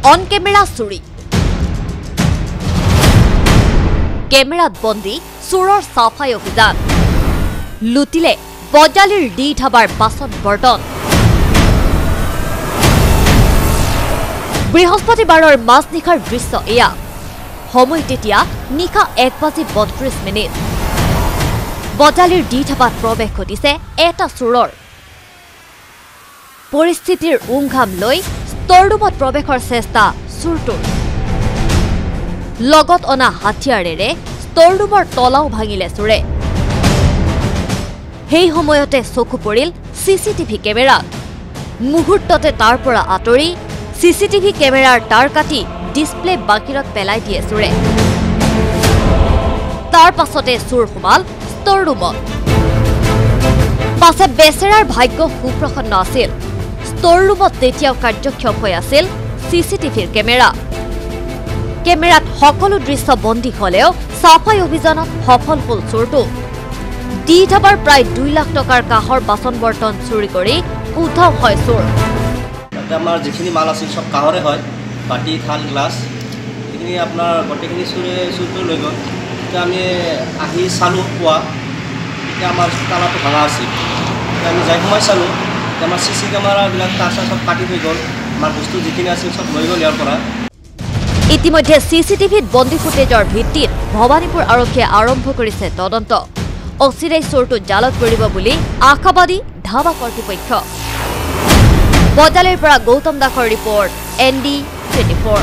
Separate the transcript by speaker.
Speaker 1: On camera চুৰি কেমেৰাত বন্দী চোৰৰ চাফাই অভিযান লুটিলে বজালিৰ দি ধাবাৰ বাচন বৰ্তন বৃহস্পতিবাৰৰ মাজনিশাৰ দৃশ্য এয়া সময় তেতিয়া নিশা এক বাজি বত্ৰিশ মিনিট বজালিৰ দি ধাবাত প্ৰৱেশ ঘটিছে এটা চোৰৰ পৰিস্থিতিৰ উমঘাম লৈ ষ্টৰৰুমত প্ৰৱেশৰ চেষ্টা চোৰটোৰ। লগত অনা হাথিয়াৰেৰে ষ্টৰৰুমৰ তলাও ভাঙিলে চোৰে। সেই সময়তে চকু পৰিল চি চি টিভি কেমেৰাত মুহূৰ্ততে তাৰ পৰা আঁতৰি চি চি টিভি কেমেৰাৰ তাঁৰ কাটি ডিছপ্লে বাকিৰত পেলাই দিয়ে চোৰে। তাৰ পাছতে চোৰ সোমাল ষ্টৰ ৰুমত পাছে বেচেৰাৰ ভাগ্য সুপ্ৰসন্ন আছিল। ষ্টৰ ৰুমত তেতিয়াও কাৰ্যক্ষম হৈ আছিল চি চি টিভিৰ কেমেৰা। কেমেৰাত সকলো দৃশ্য বন্দী হলেও চাফাই অভিযানত সফল হ'ল চোৰটো। দি ধাবাৰ প্ৰায় দুই লাখ টকাৰ কাঁহৰ বাচন বৰ্তন চুৰি কৰি উধাও হয় চোৰ।
Speaker 2: আমাৰ যিখিনি মাল আছিল চব কাঁহৰে হয় বাতি থাল গ্লাছ সেইখিনি আপোনাৰ গোটেইখিনি চুৰে চুৰ কৰি লৈ গ'ল। এতিয়া আমি আহি চালোঁ পুৱা। এতিয়া আমাৰ তালাটো ভাঙা আছিল। আমি যাই সময় চালোঁ। আমাৰ চি চি কেমেৰাবিলাক চাৰ চব কাটি থৈ গ'ল। আমাৰ বস্তু যিখিনি আছিল চব লৈ গ'ল ইয়াৰ পৰা।
Speaker 1: ইতিমধ্যে চি চি টিভিত বন্দী ফুটেজৰ ভিত্তিত ভৱানীপুৰ আৰক্ষীয়ে আৰম্ভ কৰিছে তদন্ত। অচিৰেই চোৰটো জালত পৰিব বুলি আশাবাদী ধাবা কৰ্তৃপক্ষ। বজালিৰ পৰা গৌতম দাসৰ report N D twenty four.